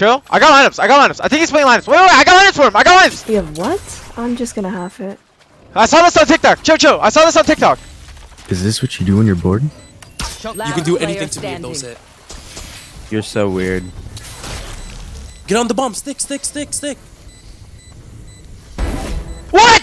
Chill. I got lineups. I got lineups. I think he's playing lineups. Wait, wait, wait. I got lineups for him. I got lineups. Yeah. what? I'm just gonna half it. I saw this on TikTok. Chill, chill. I saw this on TikTok. Is this what you do when you're bored? You can do anything to me those hit. You're so weird. Get on the bomb. Stick, stick, stick, stick. What